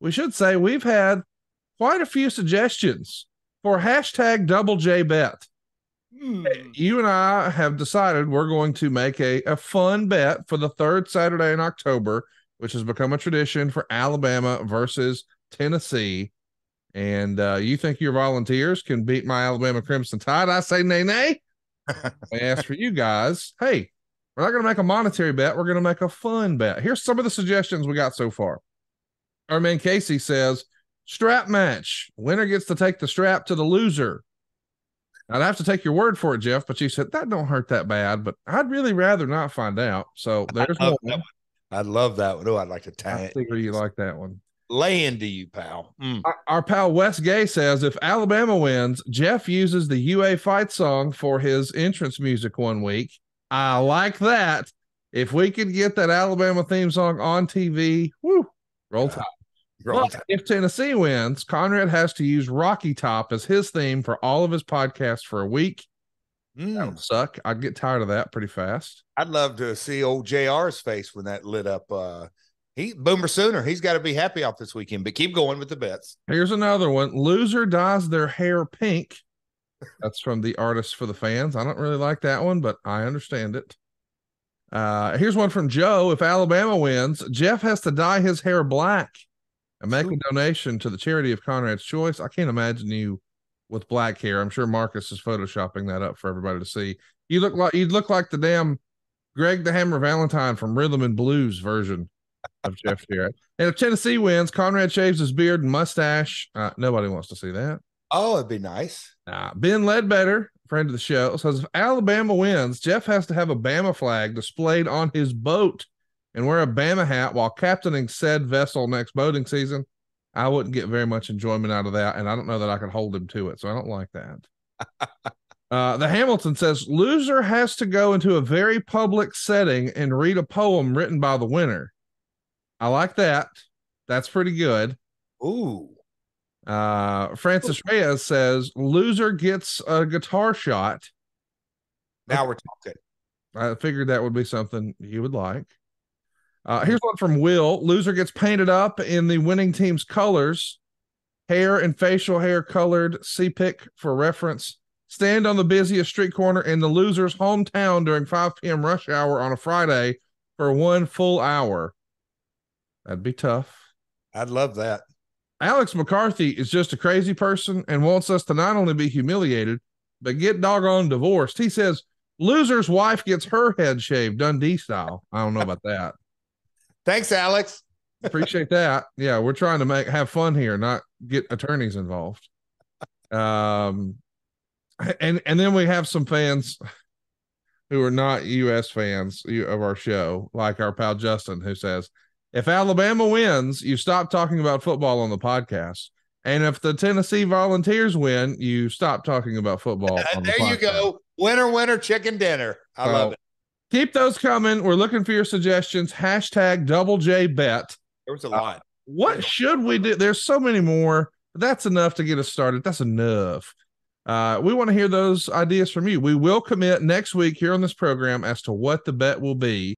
we should say we've had quite a few suggestions for hashtag double J bet. Hmm. You and I have decided we're going to make a, a fun bet for the third Saturday in October, which has become a tradition for Alabama versus Tennessee. And uh, you think your volunteers can beat my Alabama Crimson Tide? I say nay, nay. I ask for you guys. Hey, we're not going to make a monetary bet. We're going to make a fun bet. Here's some of the suggestions we got so far. Our man Casey says strap match. Winner gets to take the strap to the loser. I'd have to take your word for it, Jeff, but you said that don't hurt that bad. But I'd really rather not find out. So there's I love one. that one. I love that one. Oh, I'd like to I tie figure you like that one. lay into you, pal. Mm. Our, our pal Wes Gay says if Alabama wins, Jeff uses the UA fight song for his entrance music one week. I like that. If we could get that Alabama theme song on TV, woo, roll tide. But if Tennessee wins, Conrad has to use Rocky Top as his theme for all of his podcasts for a week. That Mm. would suck. I'd get tired of that pretty fast. I'd love to see old JR's face when that lit up. Uh, he Boomer Sooner. He's got to be happy off this weekend, but keep going with the bets. Here's another one. Loser dyes their hair pink. That's from the artist for the fans. I don't really like that one, but I understand it. Uh, here's one from Joe. If Alabama wins, Jeff has to dye his hair black and make a donation to the charity of Conrad's choice. I can't imagine you with black hair. I'm sure Marcus is photoshopping that up for everybody to see. You look like you'd look like the damn Greg the Hammer Valentine from Rhythm and Blues version of Jeff Jarrett. And if Tennessee wins, Conrad shaves his beard and mustache. Uh, nobody wants to see that. Oh, it'd be nice. Uh, ben Ledbetter, friend of the show, says if Alabama wins, Jeff has to have a Bama flag displayed on his boat and wear a Bama hat while captaining said vessel next boating season. I wouldn't get very much enjoyment out of that, and I don't know that I could hold him to it, so I don't like that. uh, the Hamilton says loser has to go into a very public setting and read a poem written by the winner. I like that. That's pretty good. Ooh. Uh, Francis Reyes says loser gets a guitar shot. Now we're talking. I figured that would be something you would like. Uh, here's one from Will. Loser gets painted up in the winning team's colors, hair and facial hair colored. See pick for reference. Stand on the busiest street corner in the loser's hometown during 5 p.m. rush hour on a Friday for one full hour. That'd be tough. I'd love that. Alex McCarthy is just a crazy person and wants us to not only be humiliated, but get doggone divorced. He says loser's wife gets her head shaved, Dundee style. I don't know about that. Thanks, Alex. Appreciate that. Yeah, we're trying to make have fun here, not get attorneys involved. Um, and and then we have some fans who are not U.S. fans of our show, like our pal Justin, who says, "If Alabama wins, you stop talking about football on the podcast." And if the Tennessee Volunteers win, you stop talking about football. on the there you go. Winner, winner, chicken dinner. I So, love it. Keep those coming. We're looking for your suggestions. Hashtag double J bet. There was a lot. What should we do? There's so many more. That's enough to get us started. That's enough. Uh, we want to hear those ideas from you. We will commit next week here on this program as to what the bet will be.